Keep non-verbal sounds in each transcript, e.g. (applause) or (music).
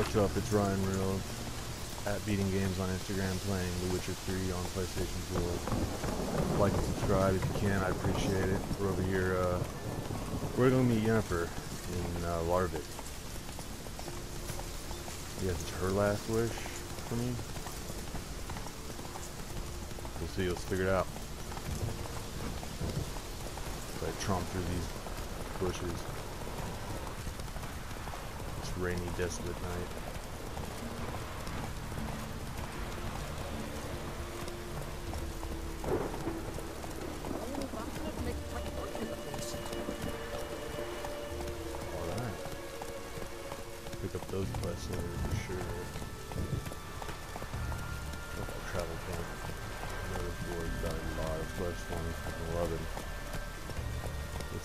What's up? It's Ryan Real at Beating Games on Instagram playing The Witcher 3 on PlayStation 4. Like and subscribe if you can, I appreciate it. We're over here, uh, we're gonna meet Yennefer in uh, Larvik. Yes, it's her last wish for me. We'll see, let's figure it out. So I tromp through these bushes. Rainy, desolate night.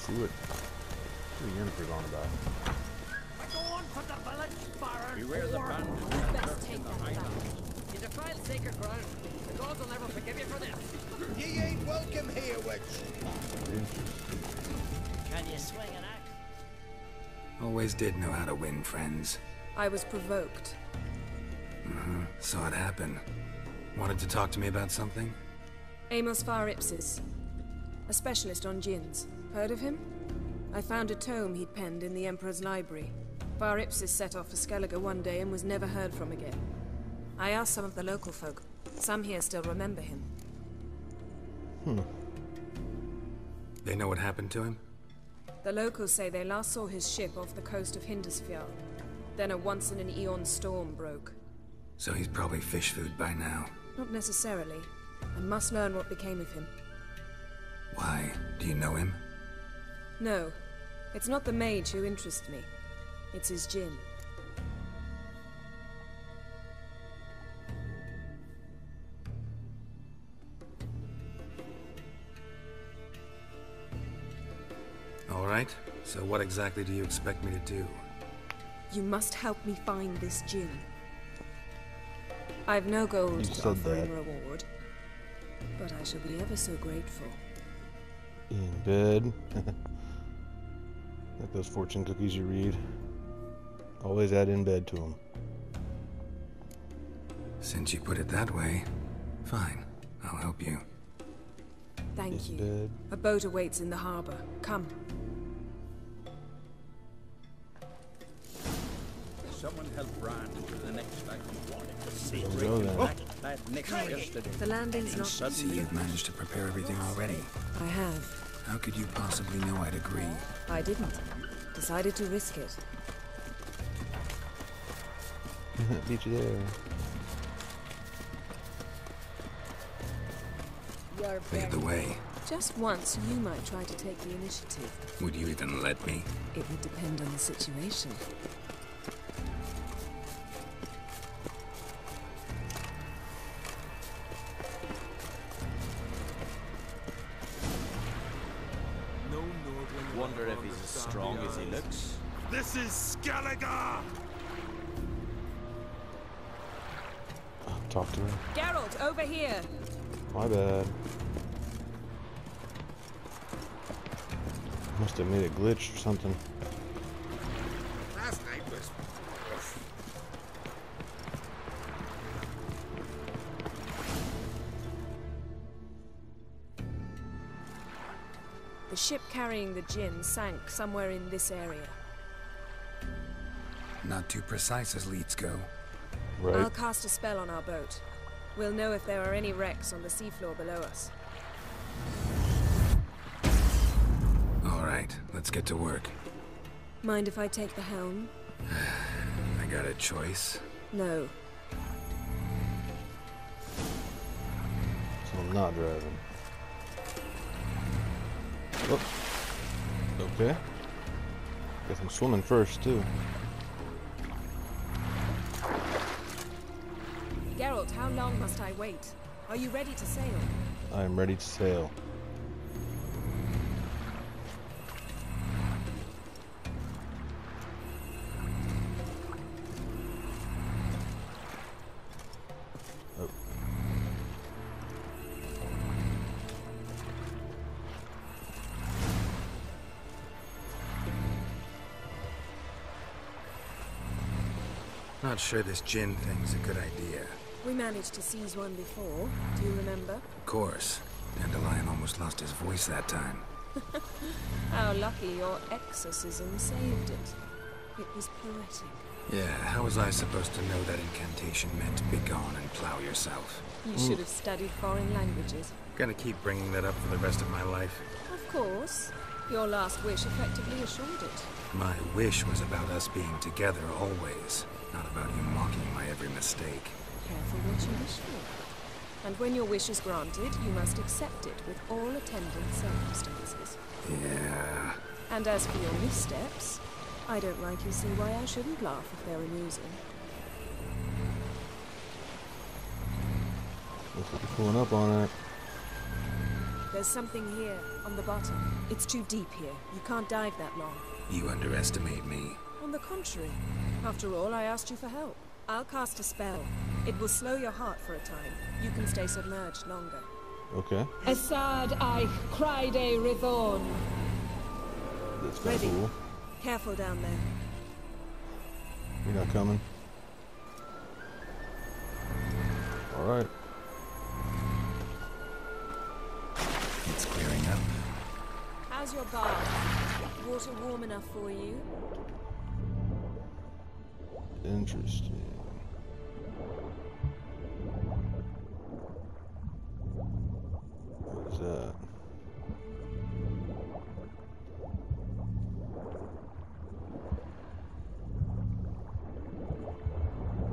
See what, what Yennefer's on about. Beware the band Best take that back. You defile sacred ground. The gods will never forgive you for this. Ye ain't welcome here, witch. Can you swing an axe? Always did know how to win friends. I was provoked. Mm-hmm. Saw it happen. Wanted to talk to me about something? Amos Far Ipsis, a specialist on djinns. Heard of him? I found a tome he'd penned in the Emperor's library. Far Ipsis set off for Skellige one day and was never heard from again. I asked some of the local folk. Some here still remember him. Hmm. They know what happened to him? The locals say they last saw his ship off the coast of Hindarsfjall. Then a once-in-an-eon storm broke. So he's probably fish food by now. Not necessarily. I must learn what became of him. Why? Do you know him? No, it's not the mage who interests me. It's his djinn. All right. So what exactly do you expect me to do? You must help me find this djinn. I've no gold You to offer that. in reward, but I shall be ever so grateful. In bed. (laughs) like those fortune cookies you read. Always add in bed to them. Since you put it that way, fine. I'll help you. Thank In you. bed. A boat awaits in the harbor. Come. Someone help Brand to the next I wanted to see. Let's go then. That, that next yesterday. The landing's not. See, you've managed to prepare everything already. I have. How could you possibly know I'd agree? I didn't. Decided to risk it. (laughs) Beat you there. Lead the way. Just once, you might try to take the initiative. Would you even let me? It would depend on the situation. Wonder if he's as strong as he looks. This is Skellige! Talk to her. Geralt, over here! My bad. Must have made a glitch or something. Last night was. The ship carrying the djinn sank somewhere in this area. Not too precise as leads go. Right? I'll cast a spell on our boat. We'll know if there are any wrecks on the seafloor below us. All right, let's get to work. Mind if I take the helm? (sighs) I got a choice. No. So I'm not driving. Oh. Okay. Guess I'm swimming first too. How long must I wait? Are you ready to sail? I am ready to sail. Not sure this Jinn thing's a good idea. We managed to seize one before. Do you remember? Of course. Dandelion almost lost his voice that time. (laughs) How lucky your exorcism saved it. It was poetic. Yeah, how was I supposed to know that incantation meant begone and plow yourself? You should have studied foreign languages. Gonna keep bringing that up for the rest of my life. Of course. Your last wish effectively assured it. My wish was about us being together always, not about you mocking my every mistake. Careful what you wish for. And when your wish is granted, you must accept it with all attendant circumstances. Yeah. And as for your missteps, I don't rightly see why I shouldn't laugh if they're amusing. Looks like you're pulling up on it. There's something here, on the bottom. It's too deep here. You can't dive that long. You underestimate me. On the contrary. After all, I asked you for help. I'll cast a spell. It will slow your heart for a time. You can stay submerged longer. Okay. Assad I Cride Rithorn. That's Ready. cool. Careful down there. You're not coming. Alright. It's clearing up. How's your bath? Water warm enough for you? Interesting. Is that?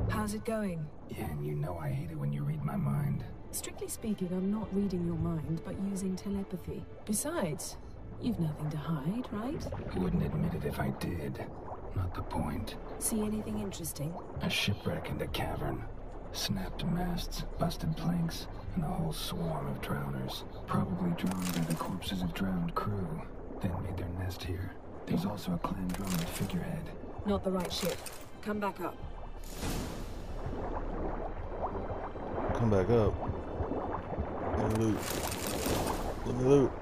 How's it going? Yeah, and you know I hate it when you read my mind. Strictly speaking, I'm not reading your mind, but using telepathy. Besides, you've nothing to hide, right? Wouldn't admit it if I did. Not the point. See anything interesting? A shipwreck in the cavern. Snapped masts, busted planks, and a whole swarm of drowners. Probably drawn by the corpses of drowned crew. Then made their nest here. There's also a clan Drummond figurehead. Not the right ship. Come back up. Come back up. Let me loot. Let me loot.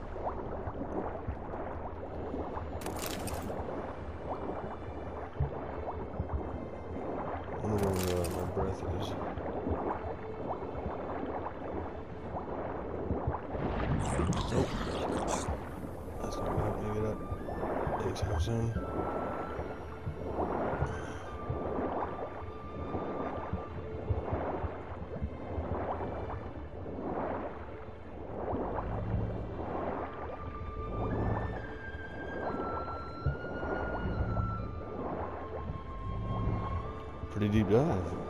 I wonder where uh, my breath is. Nope. That's not gonna help me get up anytime soon. Pretty deep dive.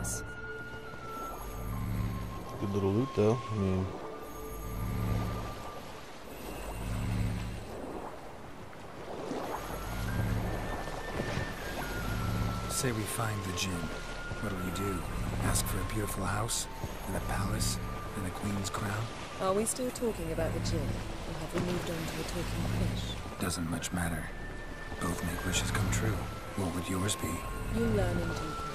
Us. Good little loot though. I mean, Say we find the Jinn. What do we do? Ask for a beautiful house? And a palace? And a queen's crown? Are we still talking about the djinn? Or have we moved on to a talking fish? Doesn't much matter. Both make wishes come true. What would yours be? You learn in due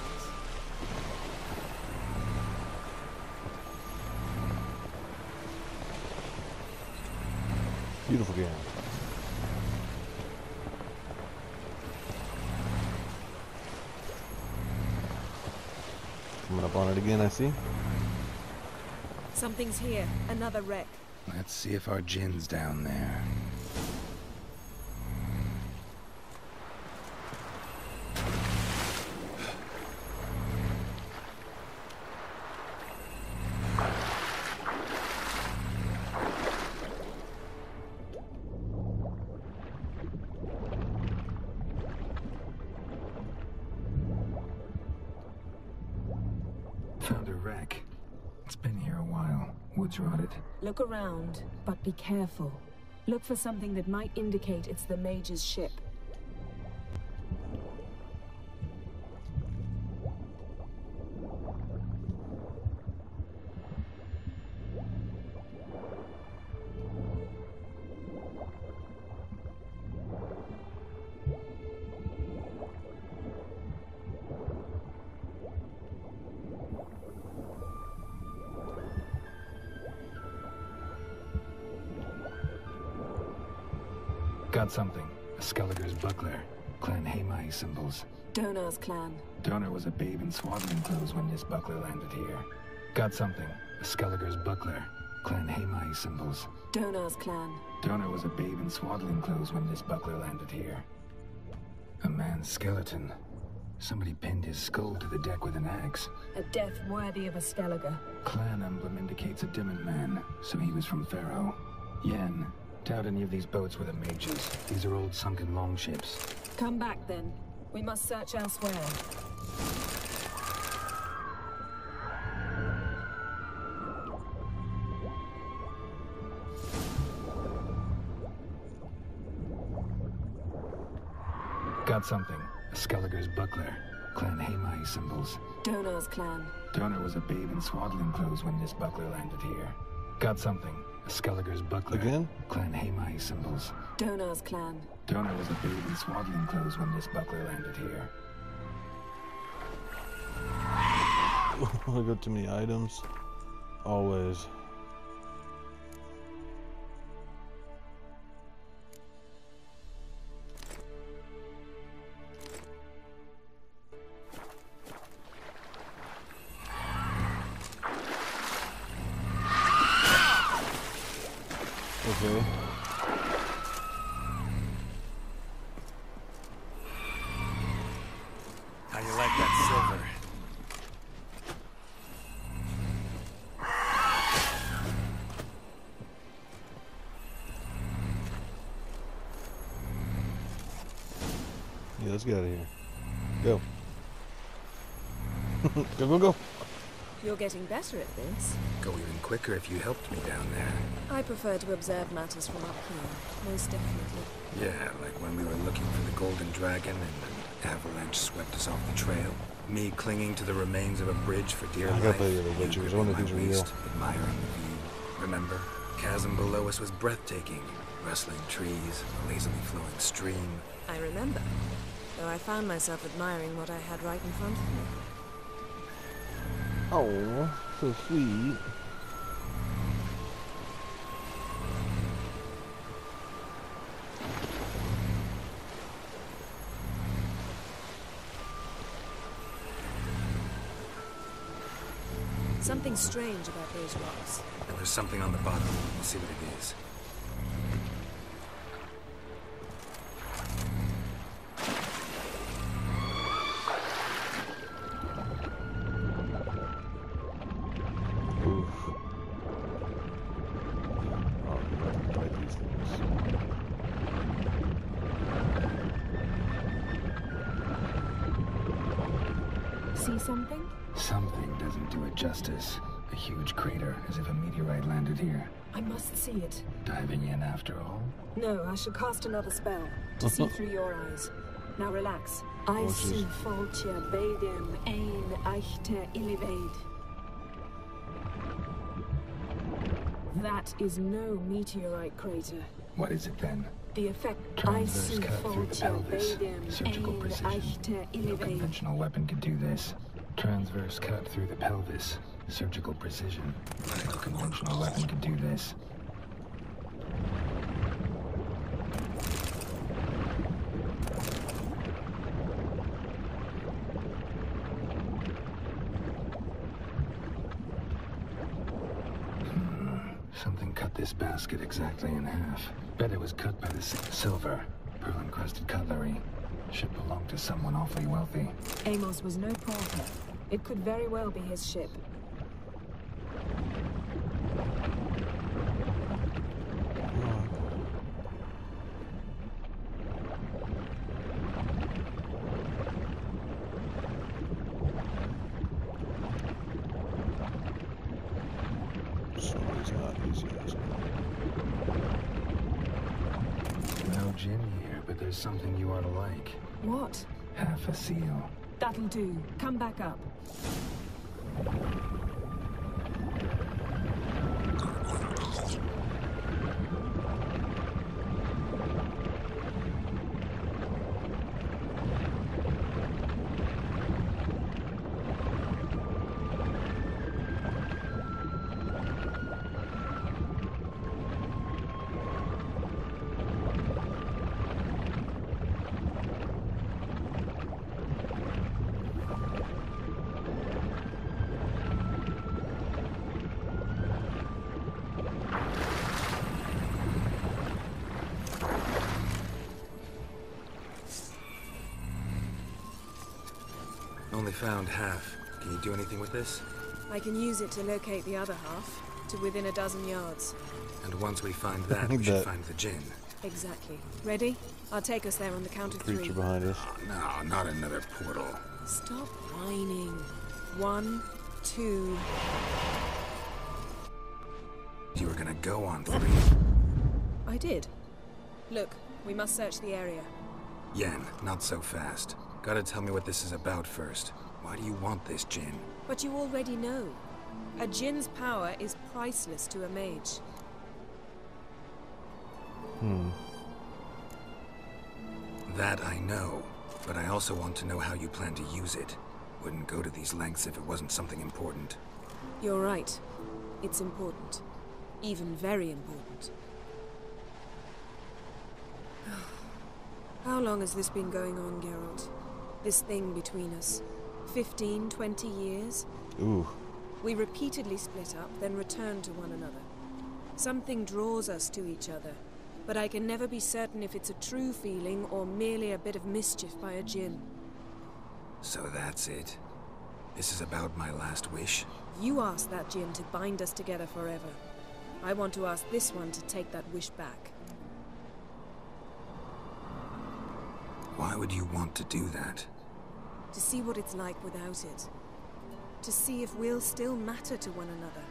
beautiful game. Coming up on it again, I see. Something's here. Another wreck. Let's see if our djinn's down there. Wreck. It's been here a while. Wood's rotted. Look around, but be careful. Look for something that might indicate it's the Mage's ship. Got something. A Skelliger's buckler. Clan Hamai symbols. Donar's clan. Donar was a babe in swaddling clothes when this buckler landed here. Got something. A Skelliger's buckler. Clan Hamai symbols. Donar's clan. Donar was a babe in swaddling clothes when this buckler landed here. A man's skeleton. Somebody pinned his skull to the deck with an axe. A death worthy of a Skelliger. Clan emblem indicates a Dimun man, so he was from Faroe. Yen. Doubt any of these boats were the mages. These are old sunken longships. Come back then. We must search elsewhere. Got something. A Skelliger's buckler. Clan Hamai symbols. Donar's clan. Donar was a babe in swaddling clothes when this buckler landed here. Got something. A Skelliger's buckler. Again? Clan Hamai symbols. Donar's clan. Donar was a babe in swaddling clothes when this buckler landed here. I got too many items. Always. Go, go, go. You're getting better at this. Go even quicker if you helped me down there. I prefer to observe matters from up here, most definitely. Yeah, like when we were looking for the Golden Dragon and an avalanche swept us off the trail. Me clinging to the remains of a bridge for dear I life. play the you Witcher. I gripping wonder if my these are real. waist, Admiring the view. Remember? Chasm below us was breathtaking. Rustling trees, a lazily flowing stream. I remember. Though I found myself admiring what I had right in front of me. Oh, so sweet. Something strange about those rocks. And there's something on the bottom. We'll see what it is. Something? Something doesn't do it justice. A huge crater, as if a meteorite landed here. I must see it. Diving in after all? No, I shall cast another spell to see through your eyes. Now relax. I see? Fulcia Vedem ein Eichter Illivaid. That is no meteorite crater. What is it then? The effect I see cut through the pelvis. Surgical precision. No conventional weapon could do this. Transverse cut through the pelvis. Surgical precision. No conventional weapon could do this. Hmm, Something cut this basket exactly in half. Bet it was cut by the silver, pearl-encrusted cutlery. Should belong to someone awfully wealthy. Amos was no pauper. It could very well be his ship. Somebody's not easy as No here, but there's something you ought to like. What? Half a seal. That'll do. Come back up. Half. Can you do anything with this? I can use it to locate the other half, to within a dozen yards. And once we find that, we should find the djinn. Exactly. Ready? I'll take us there on the count of Creature three. behind us. Oh, no, not another portal. Stop whining. One, two. You were gonna go on three. I did. Look, we must search the area. Yen, not so fast. Gotta tell me what this is about first. Why do you want this djinn? But you already know. A Jinn's power is priceless to a mage. Hmm. That I know, but I also want to know how you plan to use it. Wouldn't go to these lengths if it wasn't something important. You're right. It's important. Even very important. (sighs) How long has this been going on, Geralt? This thing between us? Fifteen, twenty years? Ooh. We repeatedly split up, then returned to one another. Something draws us to each other, but I can never be certain if it's a true feeling or merely a bit of mischief by a Jinn. So that's it. This is about my last wish. You asked that Jinn to bind us together forever. I want to ask this one to take that wish back. Why would you want to do that? To see what it's like without it. To see if we'll still matter to one another.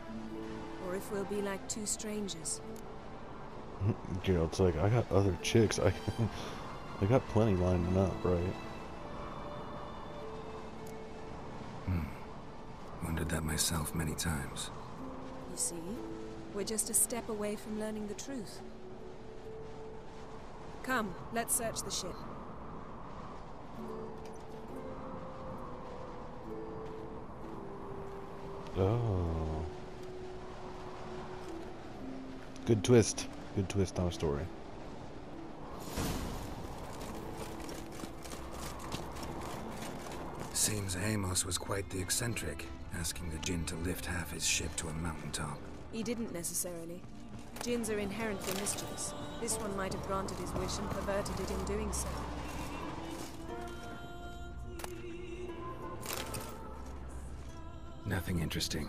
Or if we'll be like two strangers. (laughs) Geralt's like, I got other chicks. I, (laughs) I got plenty lining up, right? Hmm. Wondered that myself many times. You see? We're just a step away from learning the truth. Come, let's search the ship. Oh. Good twist. Good twist on a story. Seems Amos was quite the eccentric, asking the Jinn to lift half his ship to a mountaintop. He didn't necessarily. Jinns are inherently mischievous. This one might have granted his wish and perverted it in doing so. Nothing interesting.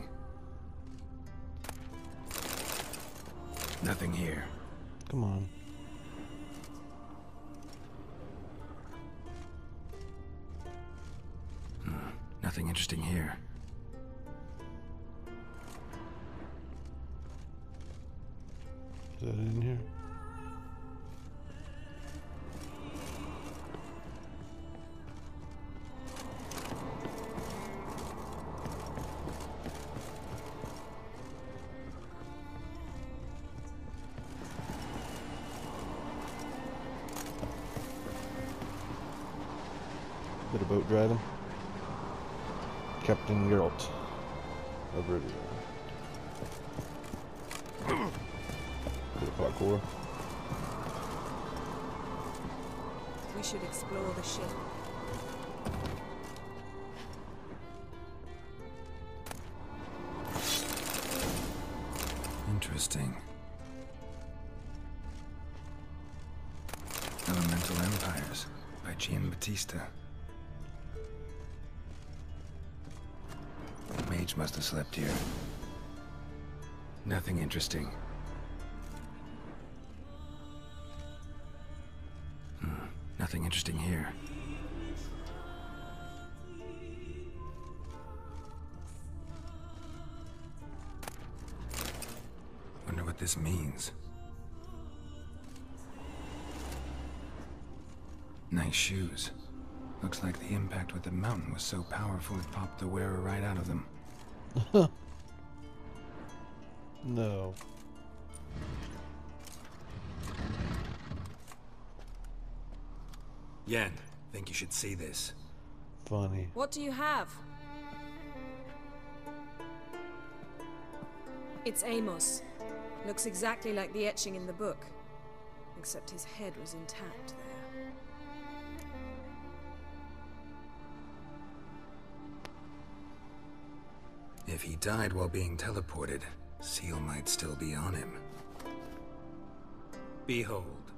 Nothing here. Come on. Hmm, nothing interesting here. Is that in here? Interesting. Elemental Empires by Gian Batista. Mage must have slept here. Nothing interesting. Hmm, Nothing interesting here. This means. Nice shoes. Looks like the impact with the mountain was so powerful it popped the wearer right out of them. (laughs) No. Yen, think you should see this. Funny. What do you have? It's Amos. Looks exactly like the etching in the book. Except his head was intact there. If he died while being teleported, Seal might still be on him. Behold.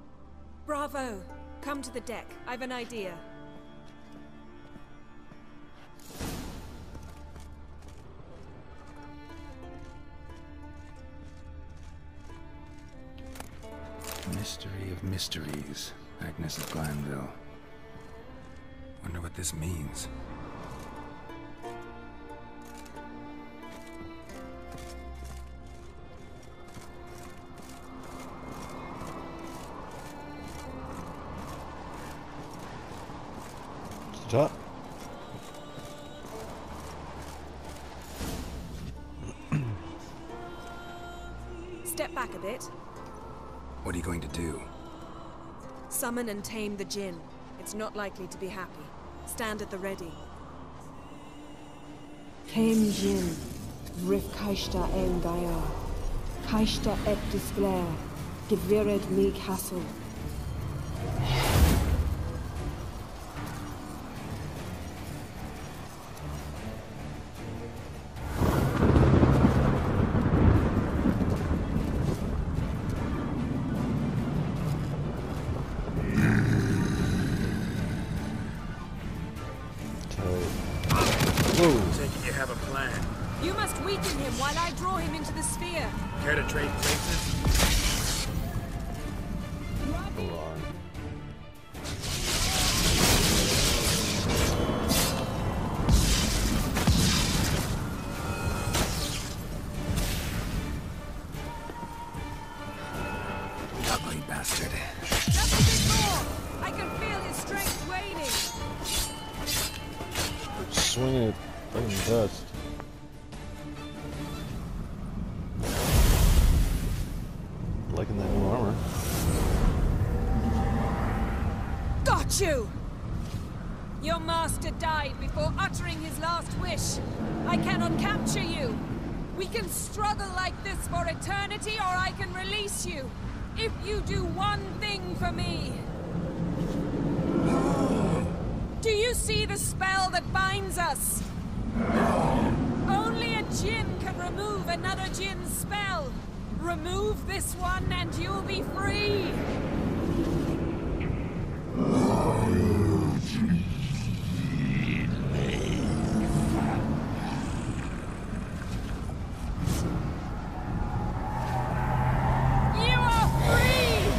Bravo! Come to the deck. I've an idea. Mystery of mysteries, Agnes of Glanville. Wonder what this means. Top. Step back a bit. What are you going to do? Summon and tame the Jinn. It's not likely to be happy. Stand at the ready. Came Jin, Vrif Kaishta en Gaia, Kaishta et Displer, Gevired me Castle. Weaken him while I draw him into the sphere. Care to trade places? I cannot capture you. We can struggle like this for eternity, or I can release you. If you do one thing for me. Do you see the spell that binds us? Only a Jinn can remove another Jinn's spell. Remove this one and you'll be free are free!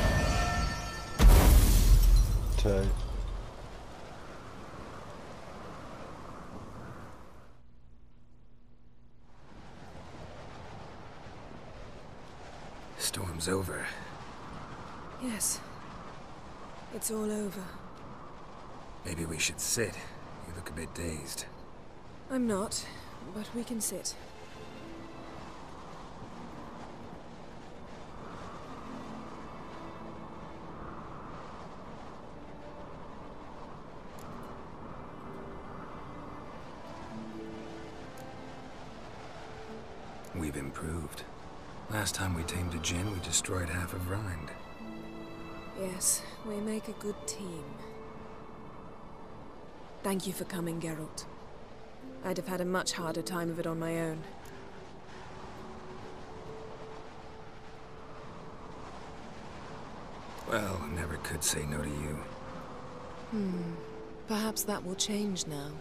Tight. Storm's over. Yes. It's all over. Maybe we should sit. You look a bit dazed. I'm not, but we can sit. We've improved. Last time we tamed a Jinn, we destroyed half of Rinde. Yes, we make a good team. Thank you for coming, Geralt. I'd have had a much harder time of it on my own. Well, I never could say no to you. Hmm. Perhaps that will change now.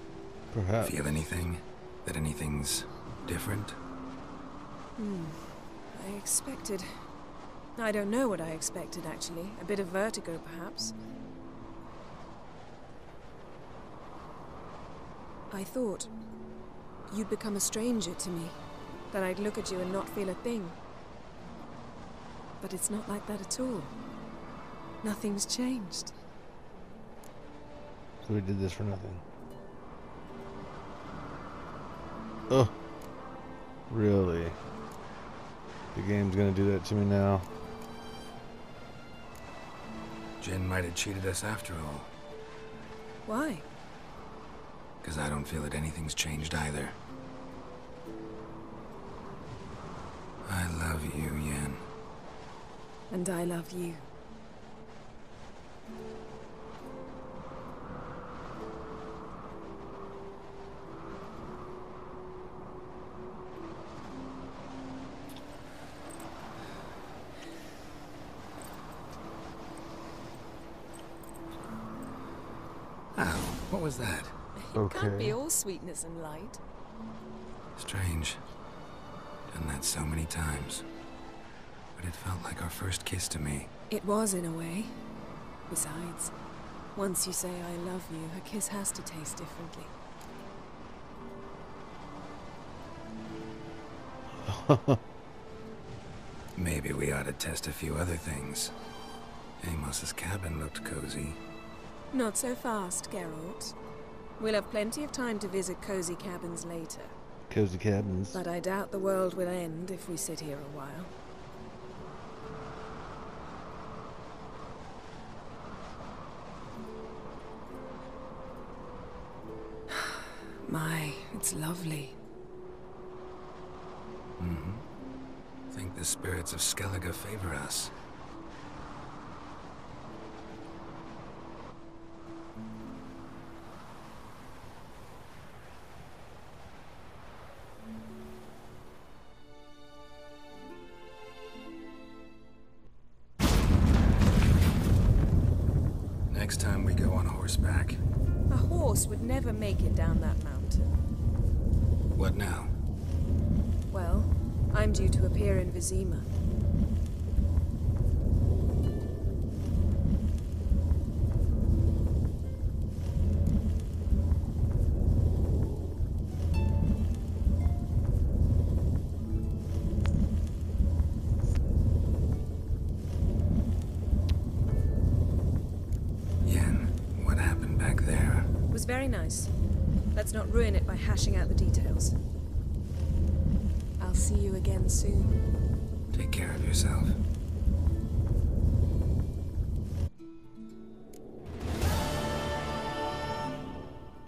Perhaps. Feel anything? That anything's different? Hmm. I expected... I don't know what I expected, actually. A bit of vertigo, perhaps. I thought you'd become a stranger to me. That I'd look at you and not feel a thing. But it's not like that at all. Nothing's changed. So we did this for nothing. Oh. Really? The game's gonna do that to me now. Jinn might have cheated us after all. Why? Because I don't feel that anything's changed either. I love you, Yen. And I love you. Ow, what was that? You can't be all sweetness and light. Strange. Done that so many times. But it felt like our first kiss to me. It was, in a way. Besides, once you say I love you, a kiss has to taste differently. (laughs) Maybe we ought to test a few other things. Amos's cabin looked cozy. Not so fast, Geralt. We'll have plenty of time to visit cozy cabins later. Cozy cabins. But I doubt the world will end if we sit here a while. (sighs) My, it's lovely. Mm-hmm. Think the spirits of Skellige favor us. Was very nice. Let's not ruin it by hashing out the details. I'll see you again soon. Take care of yourself.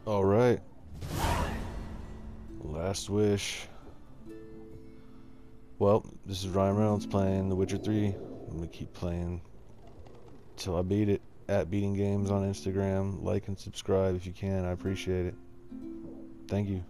All right. Last wish. Well, this is Ryan Reynolds playing The Witcher 3. I'm gonna keep playing till I beat it. At Beating Games on Instagram. Like and subscribe if you can. I appreciate it. Thank you.